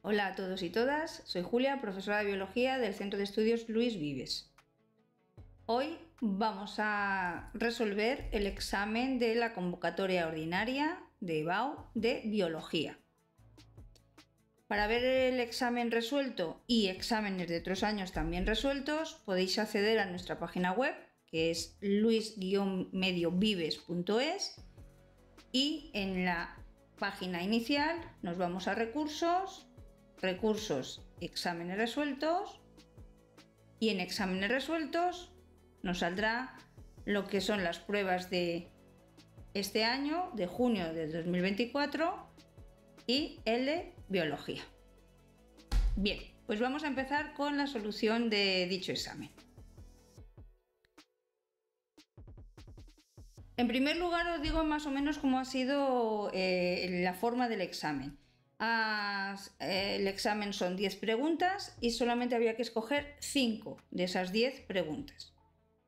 Hola a todos y todas, soy Julia, profesora de Biología del Centro de Estudios Luis Vives. Hoy vamos a resolver el examen de la convocatoria ordinaria de BAU de Biología. Para ver el examen resuelto y exámenes de otros años también resueltos, podéis acceder a nuestra página web, que es luis-mediovives.es, y en la página inicial nos vamos a recursos, recursos, exámenes resueltos y en exámenes resueltos nos saldrá lo que son las pruebas de este año, de junio de 2024 y el de biología. Bien, pues vamos a empezar con la solución de dicho examen. En primer lugar os digo más o menos cómo ha sido eh, la forma del examen. Eh, el examen son 10 preguntas y solamente había que escoger 5 de esas 10 preguntas.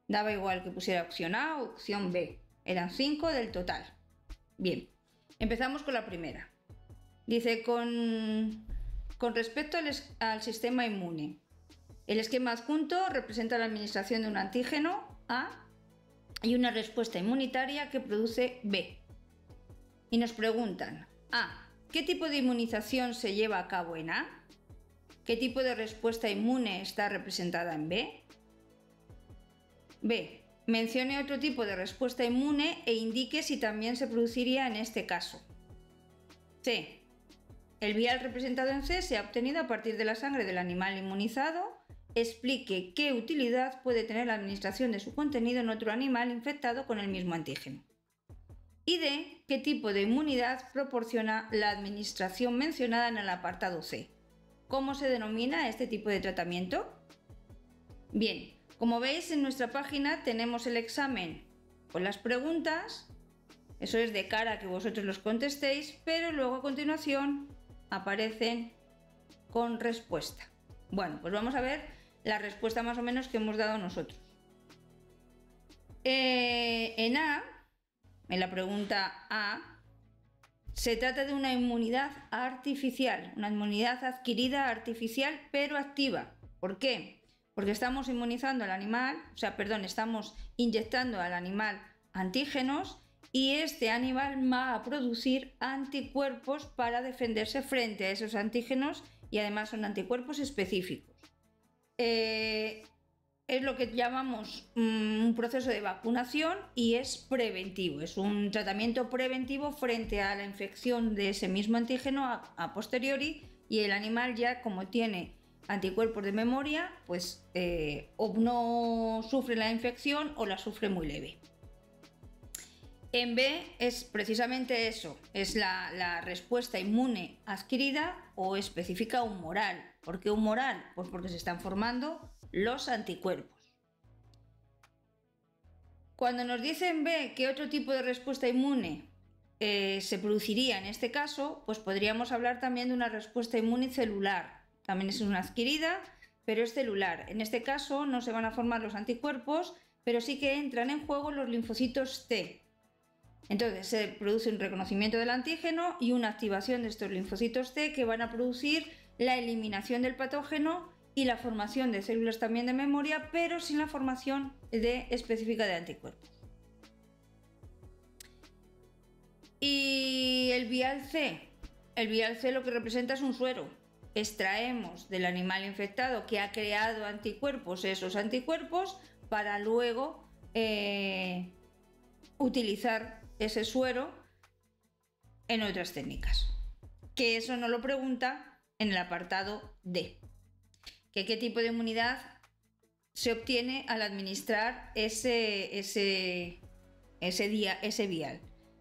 Daba igual que pusiera opción A o opción B. Eran 5 del total. Bien, empezamos con la primera. Dice, con, con respecto al, al sistema inmune, el esquema adjunto representa la administración de un antígeno A y una respuesta inmunitaria que produce B. Y nos preguntan, A, ¿qué tipo de inmunización se lleva a cabo en A? ¿Qué tipo de respuesta inmune está representada en B? B. Mencione otro tipo de respuesta inmune e indique si también se produciría en este caso. C. El vial representado en C se ha obtenido a partir de la sangre del animal inmunizado explique qué utilidad puede tener la administración de su contenido en otro animal infectado con el mismo antígeno. Y D. ¿Qué tipo de inmunidad proporciona la administración mencionada en el apartado C? ¿Cómo se denomina este tipo de tratamiento? Bien, como veis en nuestra página tenemos el examen con las preguntas, eso es de cara a que vosotros los contestéis, pero luego a continuación aparecen con respuesta. Bueno, pues vamos a ver la respuesta más o menos que hemos dado nosotros. Eh, en A, en la pregunta A, se trata de una inmunidad artificial, una inmunidad adquirida artificial pero activa. ¿Por qué? Porque estamos inmunizando al animal, o sea, perdón, estamos inyectando al animal antígenos y este animal va a producir anticuerpos para defenderse frente a esos antígenos y además son anticuerpos específicos. Eh, es lo que llamamos mm, un proceso de vacunación y es preventivo, es un tratamiento preventivo frente a la infección de ese mismo antígeno a, posteriori y el animal ya como tiene anticuerpos de memoria, pues eh, o no sufre la infección o la sufre muy leve. En B es precisamente eso, es la, respuesta inmune adquirida o específica humoral. ¿Por qué humoral? Pues porque se están formando los anticuerpos. Cuando nos dicen B que otro tipo de respuesta inmune eh, se produciría en este caso, pues podríamos hablar también de una respuesta inmune celular. También es una adquirida, pero es celular. En este caso no se van a formar los anticuerpos, pero sí que entran en juego los linfocitos T, entonces se produce un reconocimiento del antígeno y una activación de estos linfocitos T que van a producir la eliminación del patógeno y la formación de células también de memoria, pero sin la formación de específica de anticuerpos. Y el vial C. El vial C lo que representa es un suero. Extraemos del animal infectado que ha creado anticuerpos esos anticuerpos para luego eh, utilizar ese suero en otras técnicas. Que eso no lo pregunta en el apartado D. Que qué tipo de inmunidad se obtiene al administrar ese, ese, ese, día, ese vial.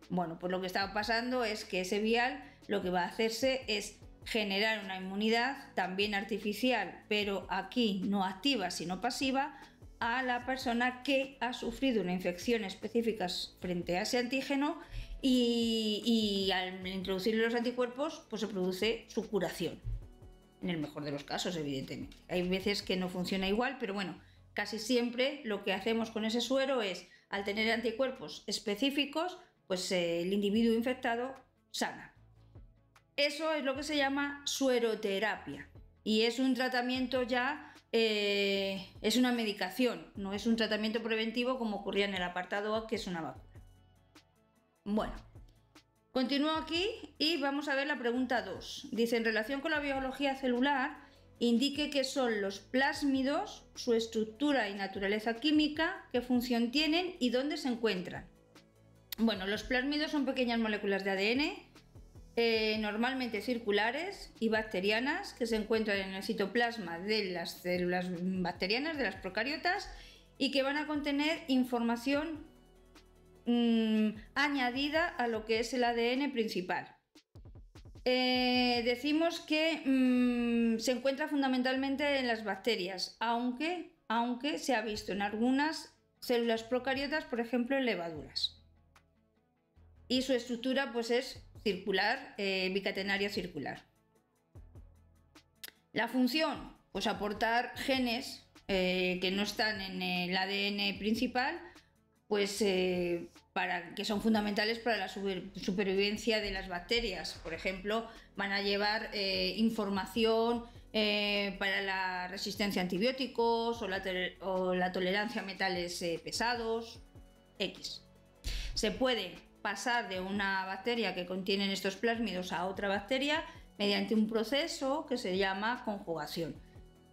Bueno, pues lo que está pasando es que ese vial lo que va a hacerse es generar una inmunidad también artificial, pero aquí no activa sino pasiva, a la persona que ha sufrido una infección específica frente a ese antígeno y, al introducir los anticuerpos pues se produce su curación. En el mejor de los casos, evidentemente. Hay veces que no funciona igual, pero bueno, casi siempre lo que hacemos con ese suero es, al tener anticuerpos específicos, pues eh, el individuo infectado sana. eso es lo que se llama sueroterapia y es un tratamiento ya, eh, es una medicación, no es un tratamiento preventivo como ocurría en el apartado A, que es una vacuna. Bueno, continúo aquí y vamos a ver la pregunta 2. Dice, en relación con la biología celular, indique qué son los plásmidos, su estructura y naturaleza química, qué función tienen y dónde se encuentran. Bueno, los plásmidos son pequeñas moléculas de ADN eh, normalmente circulares y bacterianas que se encuentran en el citoplasma de las células bacterianas, de las procariotas, y que van a contener información mm, añadida a lo que es el ADN principal. Eh, decimos que mm, se encuentra fundamentalmente en las bacterias, aunque, aunque se ha visto en algunas células procariotas, por ejemplo en levaduras. Y su estructura pues es circular, eh, bicatenaria circular. La función, pues aportar genes eh, que no están en el ADN principal, pues eh, para, que son fundamentales para la supervivencia de las bacterias. Por ejemplo, van a llevar información para la resistencia a antibióticos o la, o la tolerancia a metales pesados, X. Se puede pasar de una bacteria que contiene estos plásmidos a otra bacteria mediante un proceso que se llama conjugación,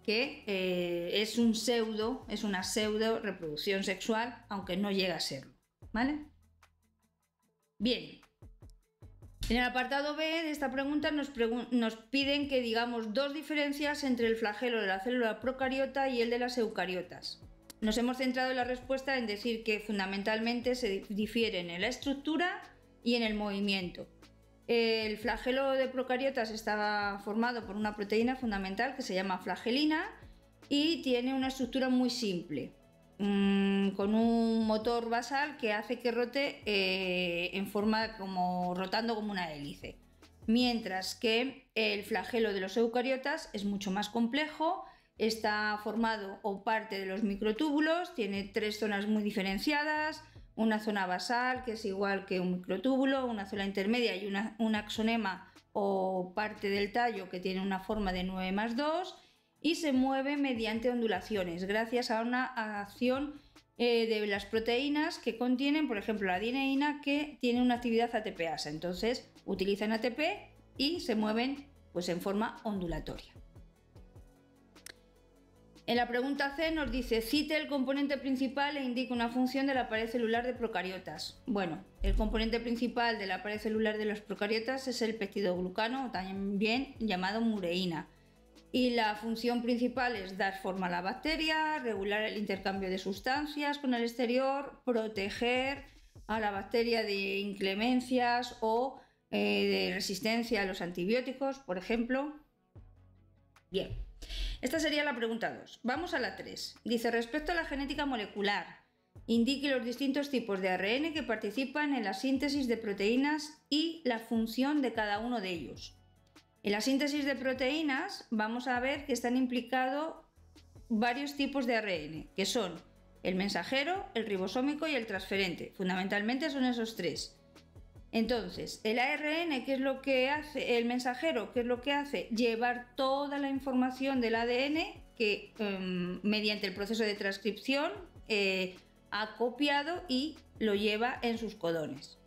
que eh, es un pseudo, es una pseudo reproducción sexual, aunque no llega a serlo. ¿Vale? Bien. En el apartado B de esta pregunta nos, nos piden que digamos dos diferencias entre el flagelo de la célula procariota y el de las eucariotas. Nos hemos centrado en la respuesta en decir que fundamentalmente se difieren en la estructura y en el movimiento. El flagelo de procariotas está formado por una proteína fundamental que se llama flagelina y tiene una estructura muy simple, mm, con un motor basal que hace que rote eh, en forma como rotando como una hélice. Mientras que el flagelo de los eucariotas es mucho más complejo Está formado o parte de los microtúbulos, tiene tres zonas muy diferenciadas, una zona basal que es igual que un microtúbulo, una zona intermedia y un axonema o parte del tallo que tiene una forma de 9 más 2 y se mueve mediante ondulaciones gracias a una acción eh, de las proteínas que contienen, por ejemplo, la dineína que tiene una actividad ATPasa. Entonces utilizan ATP y se mueven pues, en forma ondulatoria. En la pregunta C nos dice, cite el componente principal e indique una función de la pared celular de procariotas. Bueno, el componente principal de la pared celular de los procariotas es el peptidoglucano, también llamado mureína. Y la función principal es dar forma a la bacteria, regular el intercambio de sustancias con el exterior, proteger a la bacteria de inclemencias o eh, de resistencia a los antibióticos, por ejemplo. Bien. Esta sería la pregunta 2. Vamos a la 3. Dice, respecto a la genética molecular, indique los distintos tipos de ARN que participan en la síntesis de proteínas y la función de cada uno de ellos. En la síntesis de proteínas vamos a ver que están implicados varios tipos de ARN, que son el mensajero, el ribosómico y el transferente. Fundamentalmente son esos tres. Entonces, el ARN, ¿qué es lo que hace? El mensajero, ¿qué es lo que hace? Llevar toda la información del ADN que em, mediante el proceso de transcripción eh, ha copiado y lo lleva en sus codones.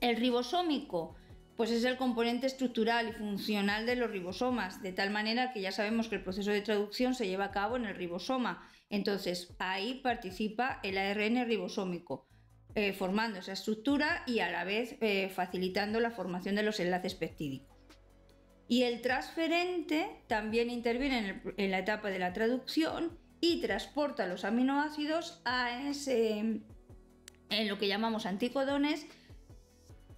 El ribosómico, pues es el componente estructural y funcional de los ribosomas, de tal manera que ya sabemos que el proceso de traducción se lleva a cabo en el ribosoma. Entonces, ahí participa el ARN ribosómico. Eh, formando esa estructura y a la vez eh, facilitando la formación de los enlaces peptídicos. Y el transferente también interviene en, la etapa de la traducción y transporta los aminoácidos a ese, en lo que llamamos anticodones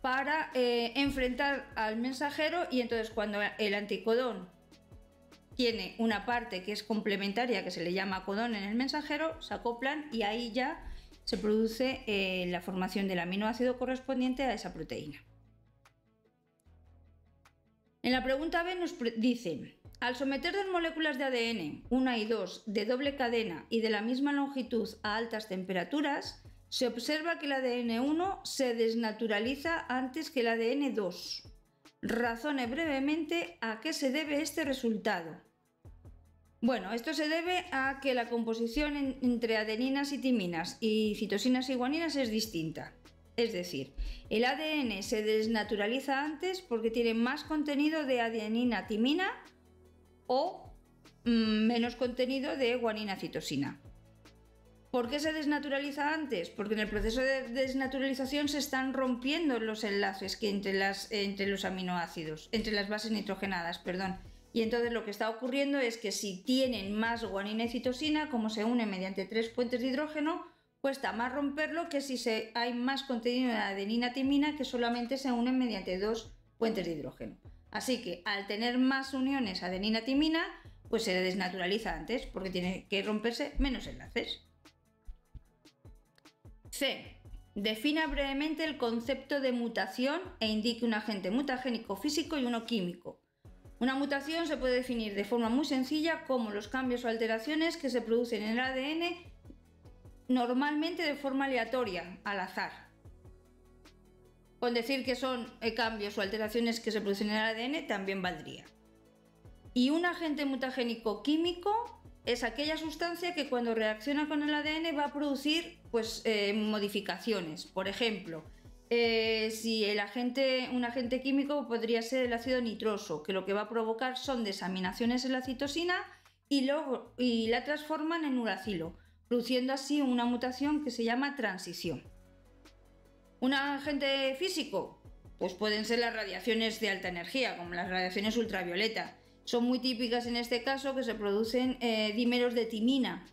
para eh, enfrentar al mensajero y entonces cuando el anticodón tiene una parte que es complementaria que se le llama codón en el mensajero, se acoplan y ahí ya se produce eh, la formación del aminoácido correspondiente a esa proteína. En la pregunta B nos dice, al someter dos moléculas de ADN, una y dos, de doble cadena y de la misma longitud a altas temperaturas, se observa que el ADN 1 se desnaturaliza antes que el ADN 2. razone brevemente a qué se debe este resultado. Bueno, esto se debe a que la composición entre adeninas y timinas y citosinas y guaninas es distinta. Es decir, el ADN se desnaturaliza antes porque tiene más contenido de adenina-timina o mm, menos contenido de guanina-citosina. ¿Por qué se desnaturaliza antes? Porque en el proceso de desnaturalización se están rompiendo los enlaces entre, las, entre los aminoácidos, entre las bases nitrogenadas, perdón. Y entonces lo que está ocurriendo es que si tienen más guanina y citosina, como se unen mediante tres puentes de hidrógeno, cuesta más romperlo que si hay más contenido de adenina-timina que solamente se unen mediante dos puentes de hidrógeno. Así que al tener más uniones adenina-timina, pues se desnaturaliza antes porque tiene que romperse menos enlaces. C. Defina brevemente el concepto de mutación e indique un agente mutagénico físico y uno químico. Una mutación se puede definir de forma muy sencilla como los cambios o alteraciones que se producen en el ADN normalmente de forma aleatoria, al azar. Con decir que son eh, cambios o alteraciones que se producen en el ADN también valdría. Y un agente mutagénico químico es aquella sustancia que cuando reacciona con el ADN va a producir pues, eh, modificaciones. Por ejemplo, eh, si el agente, un agente químico podría ser el ácido nitroso, que lo que va a provocar son desaminaciones en la citosina y, y la transforman en uracilo, produciendo así una mutación que se llama transición. Un agente físico, pues pueden ser las radiaciones de alta energía, como las radiaciones ultravioleta son muy típicas en este caso que se producen eh, dímeros de timina.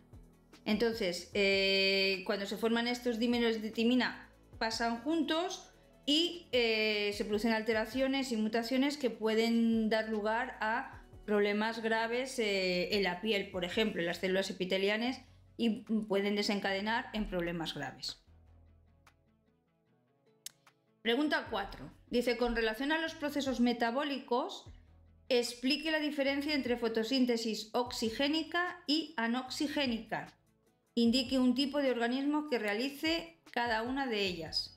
Entonces, eh, cuando se forman estos dímeros de timina, pasan juntos y eh, se producen alteraciones y mutaciones que pueden dar lugar a problemas graves en la piel, por ejemplo, en las células epitelianas, y pueden desencadenar en problemas graves. Pregunta 4. Dice, con relación a los procesos metabólicos, explique la diferencia entre fotosíntesis oxigénica y anoxigénica. Indique un tipo de organismo que realice cada una de ellas.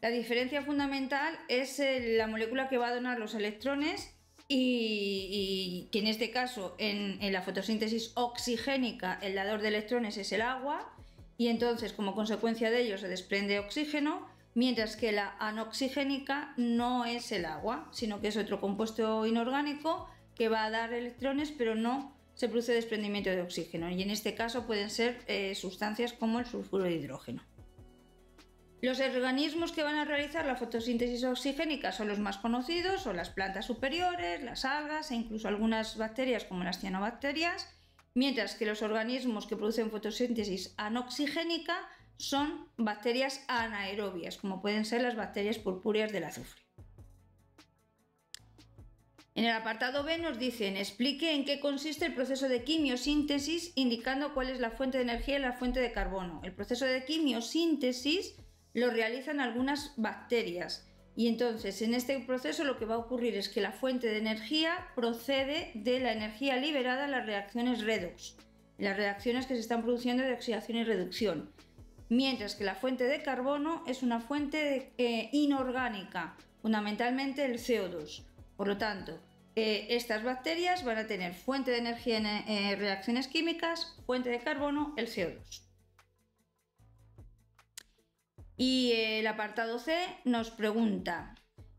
La diferencia fundamental es eh, la molécula que va a donar los electrones y, que en este caso en, la fotosíntesis oxigénica el dador de electrones es el agua y entonces como consecuencia de ello se desprende oxígeno mientras que la anoxigénica no es el agua, sino que es otro compuesto inorgánico que va a dar electrones, pero no se produce desprendimiento de oxígeno. Y en este caso pueden ser eh, sustancias como el sulfuro de hidrógeno. Los organismos que van a realizar la fotosíntesis oxigénica son los más conocidos, son las plantas superiores, las algas e incluso algunas bacterias como las cianobacterias, mientras que los organismos que producen fotosíntesis anoxigénica son bacterias anaerobias, como pueden ser las bacterias purpúreas del azufre. En el apartado B nos dicen, explique en qué consiste el proceso de quimiosíntesis, indicando cuál es la fuente de energía y la fuente de carbono. El proceso de quimiosíntesis lo realizan algunas bacterias y entonces en este proceso lo que va a ocurrir es que la fuente de energía procede de la energía liberada en las reacciones redox, las reacciones que se están produciendo de oxidación y reducción mientras que la fuente de carbono es una fuente eh, inorgánica, fundamentalmente el CO2. Por lo tanto, eh, estas bacterias van a tener fuente de energía en eh, reacciones químicas, fuente de carbono, el CO2. Y el apartado C nos pregunta,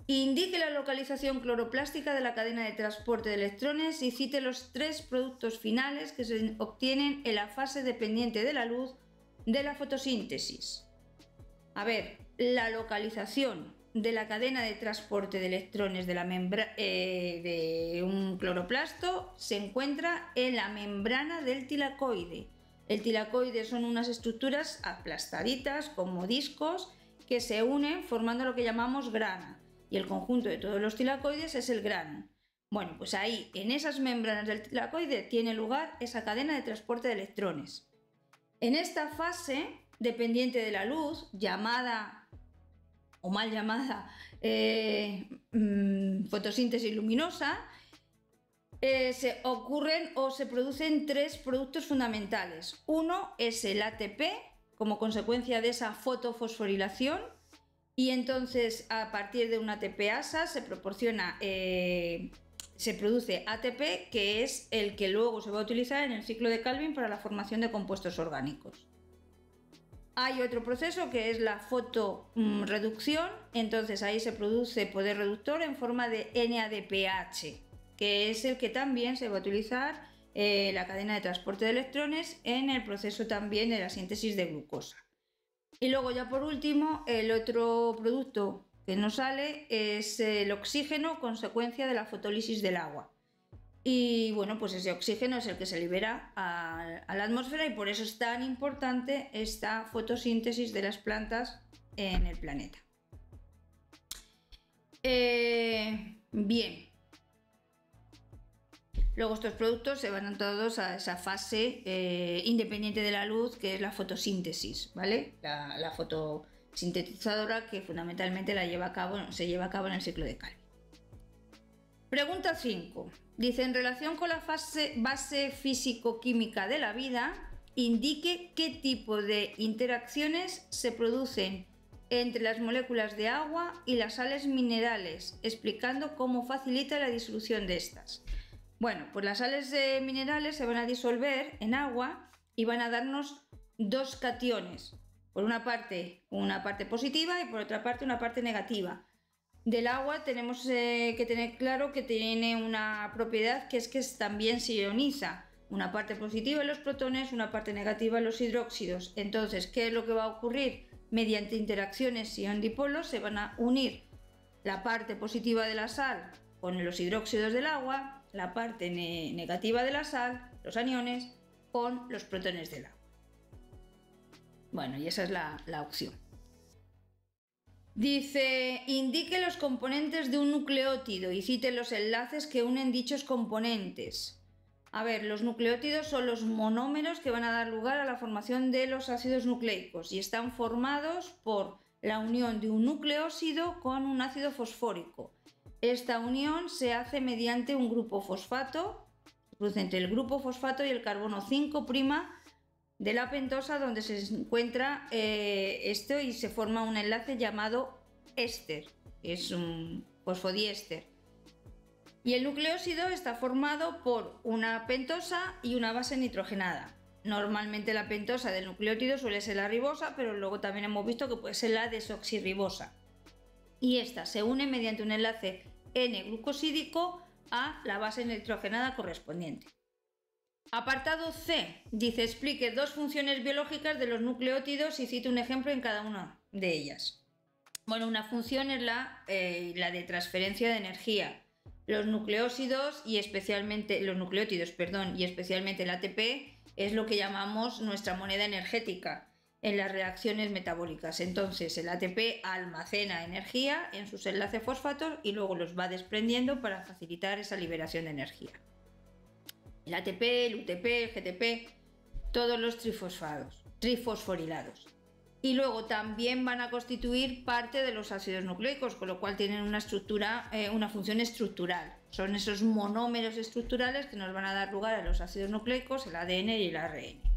indique la localización cloroplástica de la cadena de transporte de electrones y cite los tres productos finales que se obtienen en la fase dependiente de la luz de la fotosíntesis. A ver, la localización de la cadena de transporte de electrones de, la eh, de un cloroplasto se encuentra en la membrana del tilacoide. El tilacoide son unas estructuras aplastaditas como discos que se unen formando lo que llamamos grana y el conjunto de todos los tilacoides es el grano. Bueno, pues ahí, en esas membranas del tilacoide, tiene lugar esa cadena de transporte de electrones. En esta fase, dependiente de la luz, llamada o mal llamada eh, mm, fotosíntesis luminosa, eh, se ocurren o se producen tres productos fundamentales. Uno es el ATP, como consecuencia de esa fotofosforilación, Y entonces, a partir de una ATP-ASA se proporciona, eh, se produce ATP, que es el que luego se va a utilizar en el ciclo de Calvin para la formación de compuestos orgánicos. Hay otro proceso que es la fotoreducción, entonces ahí se produce poder reductor en forma de NADPH, que es el que también se va a utilizar eh, la cadena de transporte de electrones en el proceso también de la síntesis de glucosa. Y luego ya por último, el otro producto que nos sale es el oxígeno, consecuencia de la fotólisis del agua. Y bueno, pues ese oxígeno es el que se libera a, la atmósfera y por eso es tan importante esta fotosíntesis de las plantas en el planeta. Eh, bien. Luego estos productos se van todos a esa fase eh, independiente de la luz, que es la fotosíntesis, ¿vale? La, la fotosintetizadora que fundamentalmente la lleva a cabo, se lleva a cabo en el ciclo de Calvin. Pregunta 5. Dice, en relación con la fase, base físico-química de la vida, indique qué tipo de interacciones se producen entre las moléculas de agua y las sales minerales, explicando cómo facilita la disolución de estas. Bueno, pues las sales minerales se van a disolver en agua y van a darnos dos cationes. Por una parte, una parte positiva y por otra parte, una parte negativa del agua tenemos eh, que tener claro que tiene una propiedad que es que también se ioniza. Una parte positiva en los protones, una parte negativa en los hidróxidos. Entonces, ¿qué es lo que va a ocurrir? Mediante interacciones ion-dipolos se van a unir la parte positiva de la sal con los hidróxidos del agua, la parte negativa de la sal, los aniones, con los protones del agua. Bueno, y esa es la opción. Dice, indique los componentes de un nucleótido y cite los enlaces que unen dichos componentes. A ver, los nucleótidos son los monómeros que van a dar lugar a la formación de los ácidos nucleicos y están formados por la unión de un nucleósido con un ácido fosfórico. Esta unión se hace mediante un grupo fosfato, produce entre el grupo fosfato y el carbono 5' de la pentosa donde se encuentra eh, esto y se forma un enlace llamado éster, es un fosfodiéster. Y el nucleósido está formado por una pentosa y una base nitrogenada. Normalmente la pentosa del nucleótido suele ser la ribosa, pero luego también hemos visto que puede ser la desoxirribosa. Y esta se une mediante un enlace N-glucosídico a la base nitrogenada correspondiente. Apartado C. Dice explique dos funciones biológicas de los nucleótidos y cite un ejemplo en cada una de ellas. Bueno, una función es la, eh, la de transferencia de energía. Los nucleósidos y especialmente los nucleótidos, perdón, y especialmente el ATP es lo que llamamos nuestra moneda energética en las reacciones metabólicas. Entonces, el ATP almacena energía en sus enlaces fosfatos y luego los va desprendiendo para facilitar esa liberación de energía el ATP, el UTP, el GTP, todos los trifosfados, trifosforilados. Y luego también van a constituir parte de los ácidos nucleicos, con lo cual tienen una estructura, eh, una función estructural. Son esos monómeros estructurales que nos van a dar lugar a los ácidos nucleicos, el ADN y el ARN.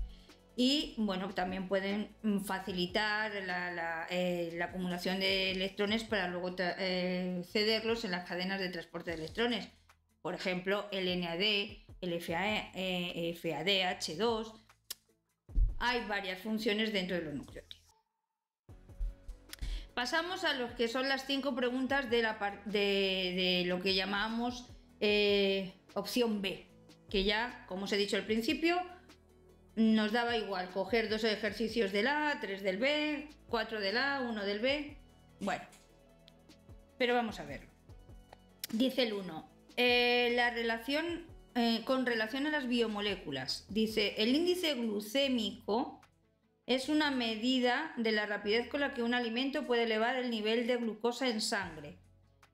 Y bueno, también pueden mm, facilitar la, eh, acumulación de electrones para luego eh, cederlos en las cadenas de transporte de electrones. Por ejemplo, el NAD, el FADH2. Hay varias funciones dentro de los nucleótidos. Pasamos a lo que son las cinco preguntas de, la, de, lo que llamamos eh, opción B, que ya, como os he dicho al principio, nos daba igual coger dos ejercicios del A, tres del B, cuatro del A, uno del B. Bueno, pero vamos a verlo. Dice el 1. Eh, la relación eh, con relación a las biomoléculas. Dice, el índice glucémico es una medida de la rapidez con la que un alimento puede elevar el nivel de glucosa en sangre.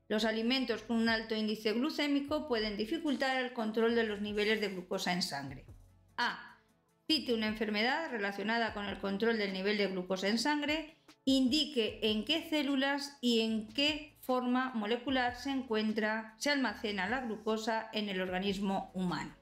Los alimentos con un alto índice glucémico pueden dificultar el control de los niveles de glucosa en sangre. A. Cite una enfermedad relacionada con el control del nivel de glucosa en sangre. Indique en qué células y en qué forma molecular se encuentra, se almacena la glucosa en el organismo humano.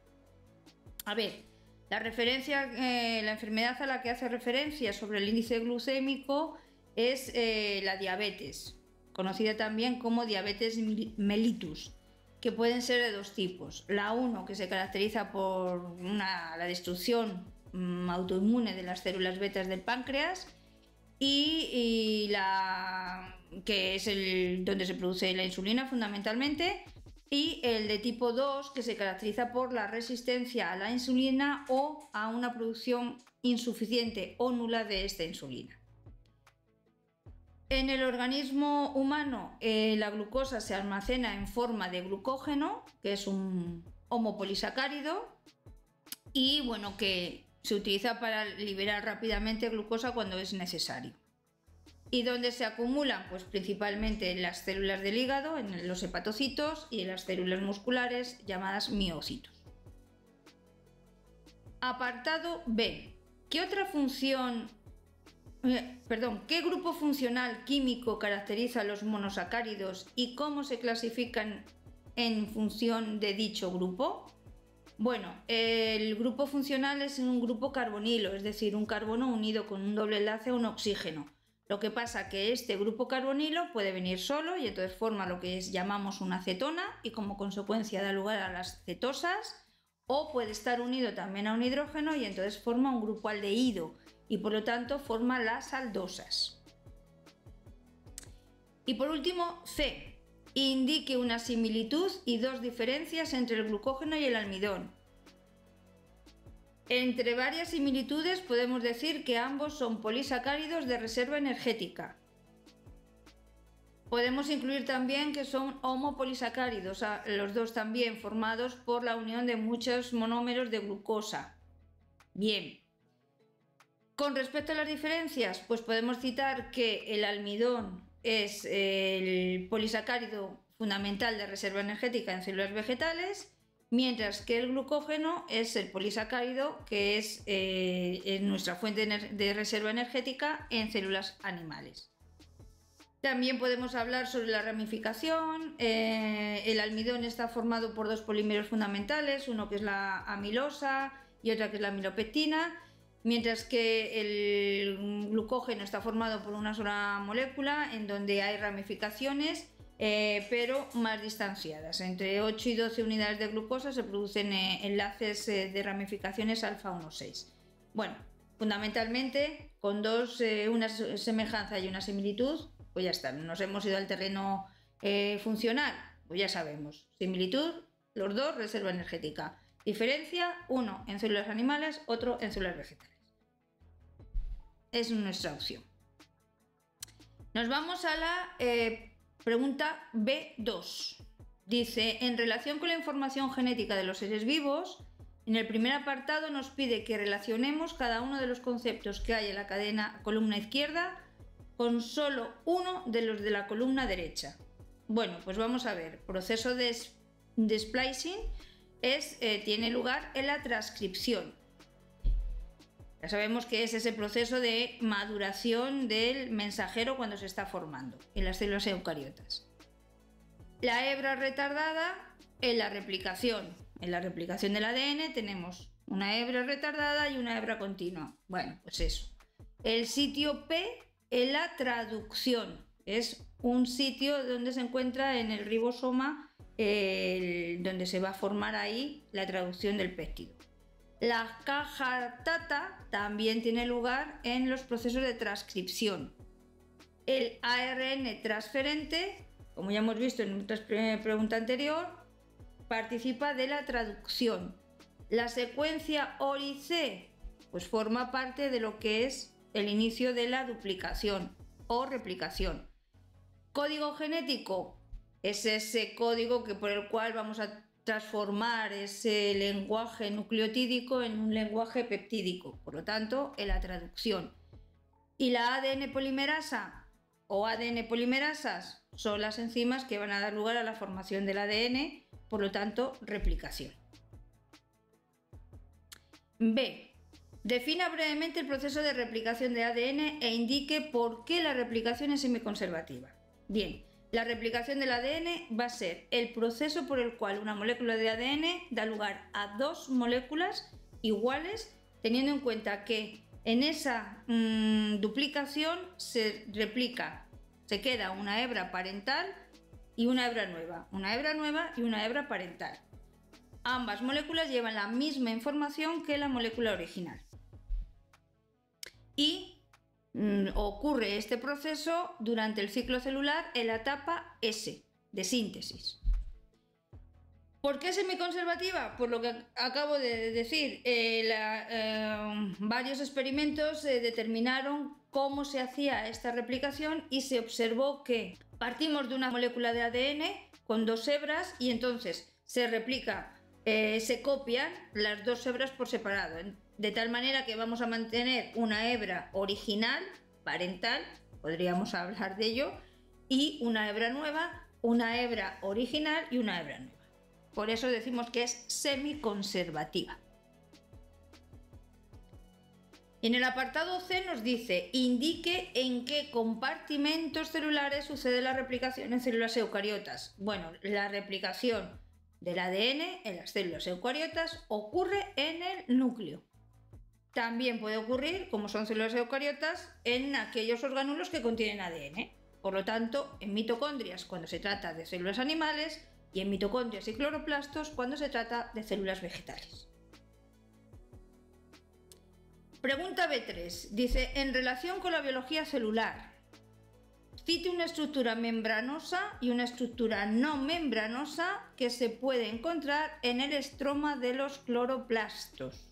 A ver, la eh, enfermedad a la que hace referencia sobre el índice glucémico es eh, la diabetes, conocida también como diabetes mellitus, que pueden ser de dos tipos. La 1, que se caracteriza por la destrucción mm, autoinmune de las células betas del páncreas, y, la que es el donde se produce la insulina fundamentalmente, y el de tipo 2 que se caracteriza por la resistencia a la insulina o a una producción insuficiente o nula de esta insulina. En el organismo humano eh, la glucosa se almacena en forma de glucógeno, que es un homopolisacárido, y bueno, que se utiliza para liberar rápidamente glucosa cuando es necesario. ¿Y dónde se acumulan? Pues principalmente en las células del hígado, en los hepatocitos y en las células musculares llamadas miocitos. Apartado B. ¿Qué otra función, eh, perdón, qué grupo funcional químico caracteriza a los monosacáridos y cómo se clasifican en función de dicho grupo? Bueno, el grupo funcional es un grupo carbonilo, es decir, un carbono unido con un doble enlace a un oxígeno lo que pasa que este grupo carbonilo puede venir solo y entonces forma lo que llamamos una cetona y como consecuencia da lugar a las cetosas o puede estar unido también a un hidrógeno y entonces forma un grupo aldehído y por lo tanto forma las aldosas. Y por último, C. Indique una similitud y dos diferencias entre el glucógeno y el almidón. Entre varias similitudes podemos decir que ambos son polisacáridos de reserva energética. Podemos incluir también que son homopolisacáridos, los dos también formados por la unión de muchos monómeros de glucosa. Bien. Con respecto a las diferencias, pues podemos citar que el almidón es el polisacárido fundamental de reserva energética en células vegetales mientras que el glucógeno es el polisacárido que es, eh, nuestra fuente de reserva energética en células animales. También podemos hablar sobre la ramificación. Eh, el almidón está formado por dos polímeros fundamentales, uno que es la amilosa y otra que es la amilopectina, mientras que el glucógeno está formado por una sola molécula en donde hay ramificaciones eh, pero más distanciadas. Entre 8 y 12 unidades de glucosa se producen eh, enlaces eh, de ramificaciones alfa 1,6. Bueno, fundamentalmente con dos, una semejanza y una similitud, pues ya está, nos hemos ido al terreno funcional, pues ya sabemos. Similitud, los dos, reserva energética. Diferencia, uno en células animales, otro en células vegetales. Es nuestra opción. Nos vamos a la Pregunta B2. Dice, en relación con la información genética de los seres vivos, en el primer apartado nos pide que relacionemos cada uno de los conceptos que hay en la cadena columna izquierda con solo uno de los de la columna derecha. Bueno, pues vamos a ver. Proceso de, splicing es, eh, tiene lugar en la transcripción. Ya sabemos que es ese proceso de maduración del mensajero cuando se está formando en las células eucariotas. La hebra retardada en la replicación. En la replicación del ADN tenemos una hebra retardada y una hebra continua. Bueno, pues eso. El sitio P en la traducción. Es un sitio donde se encuentra en el ribosoma donde se va a formar ahí la traducción del péptido. La caja tata también tiene lugar en los procesos de transcripción. El ARN transferente, como ya hemos visto en nuestra pregunta anterior, participa de la traducción. La secuencia ORIC pues forma parte de lo que es el inicio de la duplicación o replicación. Código genético es ese código que por el cual vamos a transformar ese lenguaje nucleotídico en un lenguaje peptídico, por lo tanto, en la traducción. Y la ADN polimerasa o ADN polimerasas son las enzimas que van a dar lugar a la formación del ADN, por lo tanto, replicación. B. Defina brevemente el proceso de replicación de ADN e indique por qué la replicación es semiconservativa. Bien, la replicación del ADN va a ser el proceso por el cual una molécula de ADN da lugar a dos moléculas iguales, teniendo en cuenta que en esa mm, duplicación se replica, se queda una hebra parental y una hebra nueva, una hebra nueva y una hebra parental. Ambas moléculas llevan la misma información que la molécula original. Y ocurre este proceso durante el ciclo celular en la etapa S de síntesis. ¿Por qué semiconservativa? Por lo que acabo de decir, eh, eh, varios experimentos eh, determinaron cómo se hacía esta replicación y se observó que partimos de una molécula de ADN con dos hebras y entonces se replica, se copian las dos hebras por separado, de tal manera que vamos a mantener una hebra original, parental, podríamos hablar de ello, y una hebra nueva, una hebra original y una hebra nueva. Por eso decimos que es semiconservativa. En el apartado C nos dice, indique en qué compartimentos celulares sucede la replicación en células eucariotas. Bueno, la replicación del ADN en las células eucariotas ocurre en el núcleo. También puede ocurrir, como son células eucariotas, en aquellos orgánulos que contienen ADN. Por lo tanto, en mitocondrias, cuando se trata de células animales, y en mitocondrias y cloroplastos cuando se trata de células vegetales. Pregunta B3. Dice, en relación con la biología celular, cite una estructura membranosa y una estructura no membranosa que se puede encontrar en el estroma de los cloroplastos.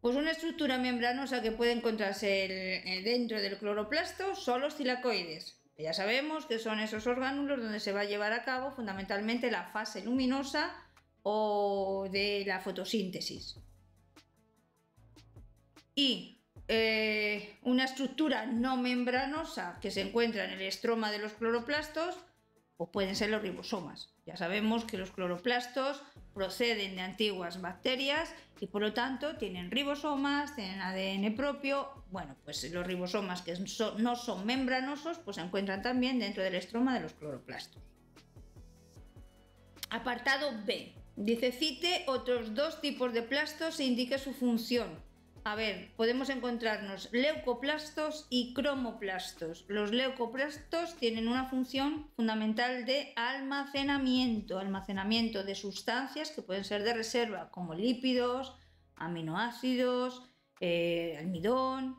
Pues una estructura membranosa que puede encontrarse dentro del cloroplasto son los cilacoides. Ya sabemos que son esos orgánulos donde se va a llevar a cabo fundamentalmente la fase luminosa o de la fotosíntesis. Y eh, una estructura no membranosa que se encuentra en el estroma de los cloroplastos o pueden ser los ribosomas. Ya sabemos que los cloroplastos proceden de antiguas bacterias y por lo tanto tienen ribosomas, tienen ADN propio. Bueno, pues los ribosomas que no son membranosos pues se encuentran también dentro del estroma de los cloroplastos. Apartado B. Dice cite otros dos tipos de plastos e indique su función. A ver, podemos encontrarnos leucoplastos y cromoplastos. Los leucoplastos tienen una función fundamental de almacenamiento, almacenamiento de sustancias que pueden ser de reserva, como lípidos, aminoácidos, eh, almidón.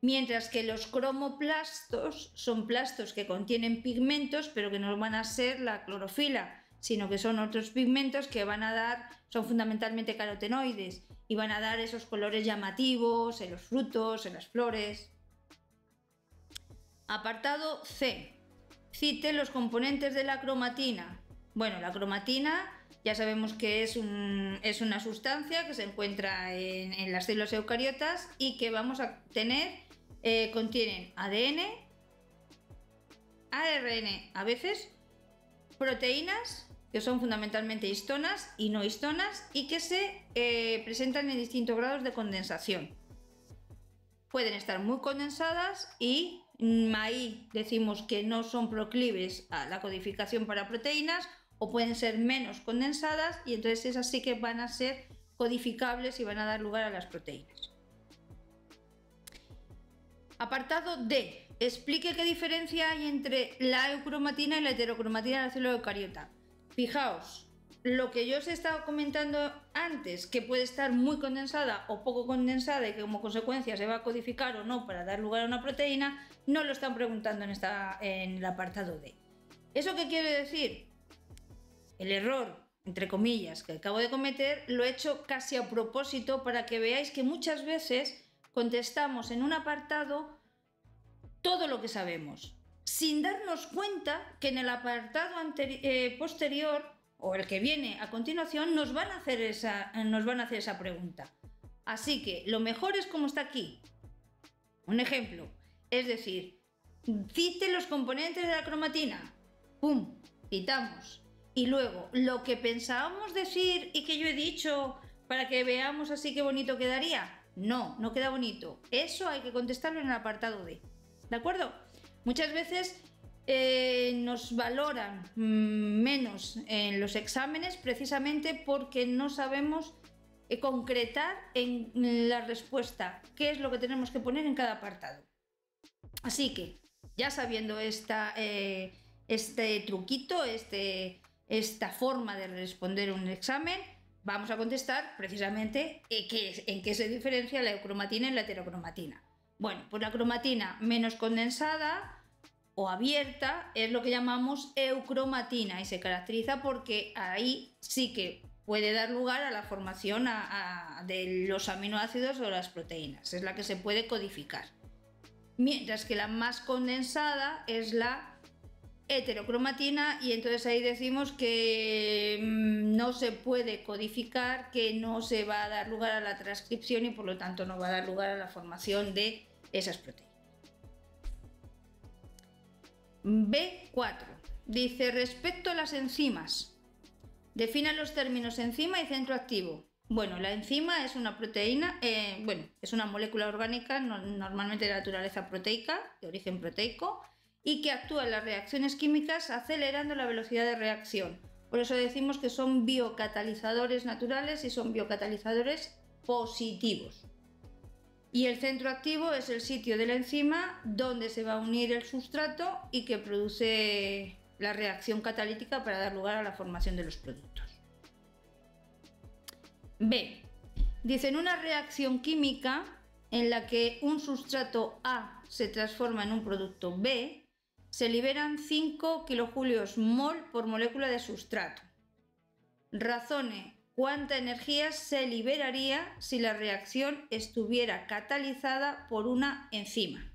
Mientras que los cromoplastos son plastos que contienen pigmentos, pero que no van a ser la clorofila, sino que son otros pigmentos que van a dar, son fundamentalmente carotenoides y van a dar esos colores llamativos en los frutos, en las flores. Apartado C. Cite los componentes de la cromatina. Bueno, la cromatina ya sabemos que es, una sustancia que se encuentra en, las células eucariotas y que vamos a tener, eh, contienen ADN, ARN a veces, proteínas que son fundamentalmente histonas y no histonas y que se eh, presentan en distintos grados de condensación. Pueden estar muy condensadas y mm, ahí decimos que no son proclives a la codificación para proteínas o pueden ser menos condensadas y entonces esas sí que van a ser codificables y van a dar lugar a las proteínas. Apartado D. Explique qué diferencia hay entre la eucromatina y la heterocromatina de la célula eucariota. Fijaos, lo que yo os he estado comentando antes, que puede estar muy condensada o poco condensada y que como consecuencia se va a codificar o no para dar lugar a una proteína, no lo están preguntando en, esta, en el apartado D. ¿Eso qué quiere decir? El error, entre comillas, que acabo de cometer, lo he hecho casi a propósito para que veáis que muchas veces contestamos en un apartado todo lo que sabemos sin darnos cuenta que en el apartado eh, posterior o el que viene a continuación nos van a, hacer esa, nos van a hacer esa pregunta. Así que lo mejor es como está aquí. Un ejemplo, es decir, cite los componentes de la cromatina. ¡Pum! Citamos. Y luego, lo que pensábamos decir y que yo he dicho para que veamos así qué bonito quedaría. No, no queda bonito. Eso hay que contestarlo en el apartado D. ¿De acuerdo? Muchas veces eh, nos valoran mm, menos en los exámenes precisamente porque no sabemos eh, concretar en la respuesta qué es lo que tenemos que poner en cada apartado. Así que, ya sabiendo esta, eh, este truquito, este, esta forma de responder un examen, vamos a contestar precisamente en qué, en qué se diferencia la eucromatina y la heterocromatina. Bueno, pues la cromatina menos condensada o abierta es lo que llamamos eucromatina y se caracteriza porque ahí sí que puede dar lugar a la formación de los aminoácidos o las proteínas, es la que se puede codificar. Mientras que la más condensada es la heterocromatina y entonces ahí decimos que mm, no se puede codificar, que no se va a dar lugar a la transcripción y por lo tanto no va a dar lugar a la formación de esas proteínas. B4 dice respecto a las enzimas, defina los términos enzima y centro activo. Bueno, la enzima es una proteína, eh, bueno, es una molécula orgánica normalmente de naturaleza proteica, de origen proteico, y que actúa en las reacciones químicas acelerando la velocidad de reacción. Por eso decimos que son biocatalizadores naturales y son biocatalizadores positivos. Y el centro activo es el sitio de la enzima donde se va a unir el sustrato y que produce la reacción catalítica para dar lugar a la formación de los productos. B. Dice, en una reacción química en la que un sustrato A se transforma en un producto B, se liberan 5 kilojulios mol por molécula de sustrato. Razone cuánta energía se liberaría si la reacción estuviera catalizada por una enzima.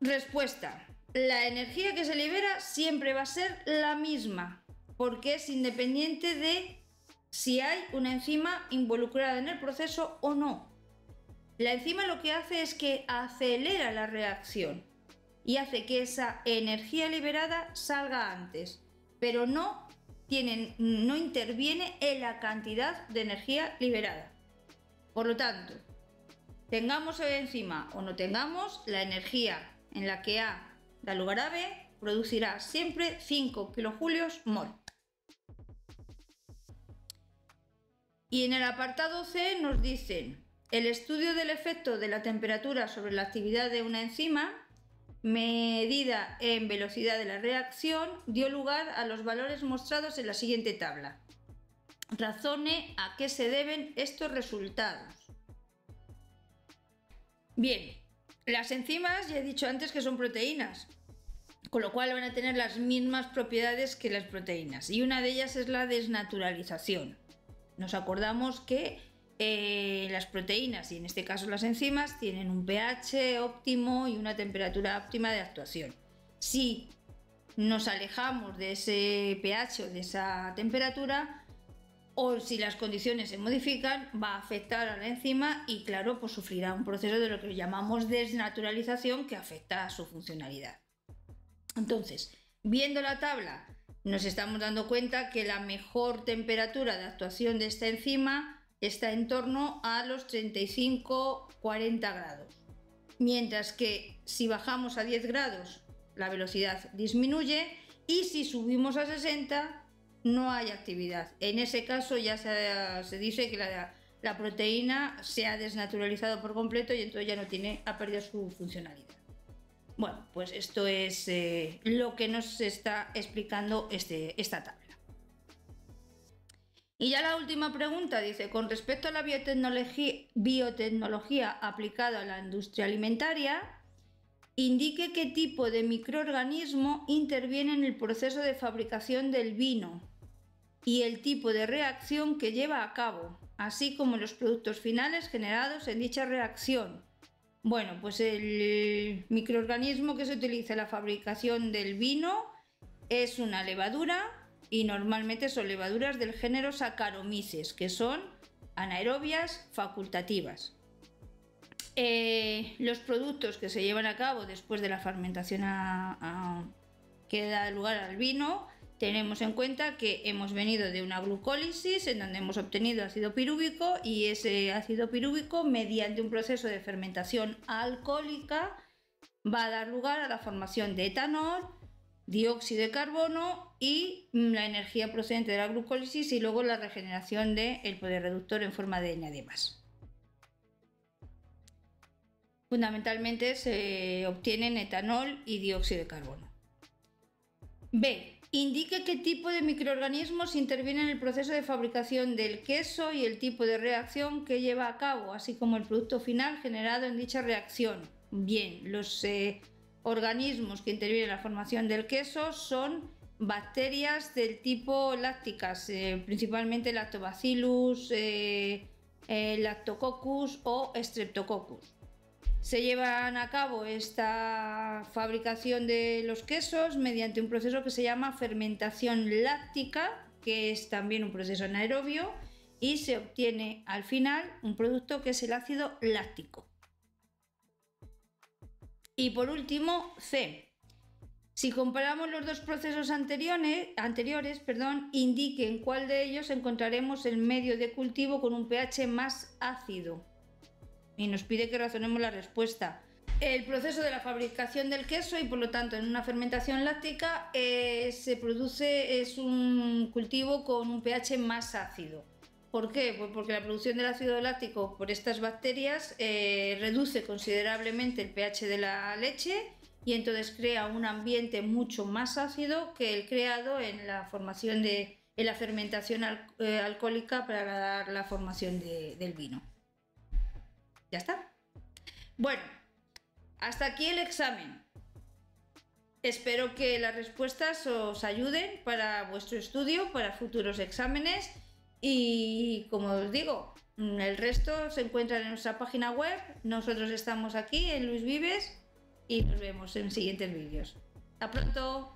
Respuesta. La energía que se libera siempre va a ser la misma, porque es independiente de si hay una enzima involucrada en el proceso o no. La enzima lo que hace es que acelera la reacción y hace que esa energía liberada salga antes, pero no, no interviene en la cantidad de energía liberada. Por lo tanto, tengamos enzima o no tengamos, la energía en la que A da lugar a B producirá siempre 5 kilojulios mol. Y en el apartado C nos dicen el estudio del efecto de la temperatura sobre la actividad de una enzima, medida en velocidad de la reacción, dio lugar a los valores mostrados en la siguiente tabla. Razone a qué se deben estos resultados. Bien, las enzimas ya he dicho antes que son proteínas, con lo cual van a tener las mismas propiedades que las proteínas, y una de ellas es la desnaturalización. Nos acordamos que eh, las proteínas y en este caso las enzimas tienen un pH óptimo y una temperatura óptima de actuación. Si nos alejamos de ese pH o de esa temperatura, o si las condiciones se modifican, va a afectar a la enzima y claro, pues sufrirá un proceso de lo que llamamos desnaturalización que afecta a su funcionalidad. Entonces, viendo la tabla, nos estamos dando cuenta que la mejor temperatura de actuación de esta enzima está en torno a los 35-40 grados. Mientras que si bajamos a 10 grados la velocidad disminuye y si subimos a 60 no hay actividad. En ese caso ya se, dice que la, proteína se ha desnaturalizado por completo y entonces ya no tiene, ha perdido su funcionalidad. Bueno, pues esto es eh, lo que nos está explicando este, esta tabla. Y ya la última pregunta dice, con respecto a la biotecnología, aplicada a la industria alimentaria, indique qué tipo de microorganismo interviene en el proceso de fabricación del vino y el tipo de reacción que lleva a cabo, así como los productos finales generados en dicha reacción. Bueno, pues el microorganismo que se utiliza en la fabricación del vino es una levadura y normalmente son levaduras del género Saccharomyces, que son anaerobias facultativas. Eh, los productos que se llevan a cabo después de la fermentación que da lugar al vino, tenemos en cuenta que hemos venido de una glucólisis en donde hemos obtenido ácido pirúvico y ese ácido pirúvico mediante un proceso de fermentación alcohólica va a dar lugar a la formación de etanol dióxido de carbono y mm, la energía procedente de la glucólisis y luego la regeneración del poder reductor en forma de más. Fundamentalmente se obtienen etanol y dióxido de carbono. B. Indique qué tipo de microorganismos intervienen en el proceso de fabricación del queso y el tipo de reacción que lleva a cabo, así como el producto final generado en dicha reacción. Bien, los eh, organismos que intervienen en la formación del queso son bacterias del tipo lácticas, eh, principalmente Lactobacillus, eh, Lactococcus o Streptococcus se llevan a cabo esta fabricación de los quesos mediante un proceso que se llama fermentación láctica, que es también un proceso anaerobio, y se obtiene al final un producto que es el ácido láctico. Y por último, C. Si comparamos los dos procesos anteriores, anteriores perdón, indiquen cuál de ellos encontraremos el medio de cultivo con un pH más ácido y nos pide que razonemos la respuesta. El proceso de la fabricación del queso y por lo tanto en una fermentación láctica eh, se produce es un cultivo con un pH más ácido. ¿Por qué? Pues porque la producción del ácido láctico por estas bacterias eh, reduce considerablemente el pH de la leche y entonces crea un ambiente mucho más ácido que el creado en la formación de en la fermentación eh, alcohólica para dar la formación del vino. Ya está. Bueno, hasta aquí el examen. Espero que las respuestas os ayuden para vuestro estudio, para futuros exámenes y como os digo, el resto se encuentra en nuestra página web. Nosotros estamos aquí en Luis Vives y nos vemos en siguientes vídeos. Hasta pronto.